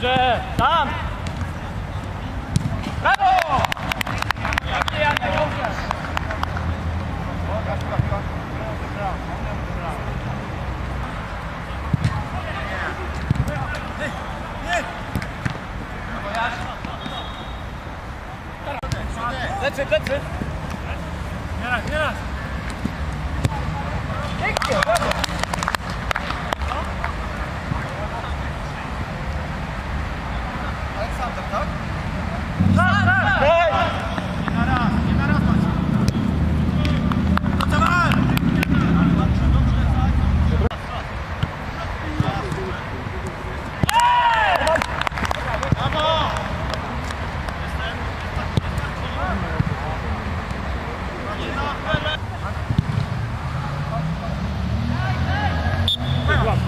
Dobrze, tam! Brawo! Dobrze, Janek, dobrze. Plecy, plecy! Nieraz, nieraz! Pięknie, brawo! Aleksander, tak? Tak, tak! Daj! Nie na raz, nie na raz patrz. Dawaj! Brawo!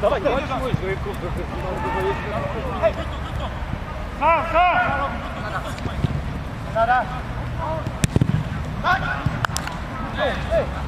Dawaj, dawaj! Sam, sam! Nara. Dobrze,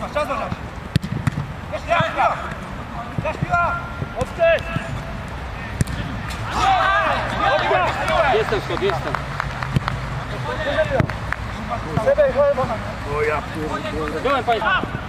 masz, czas masz. Gasz piła. Gasz piła. Odstęp! Jestem Scott, jestem. Byłem Państwa.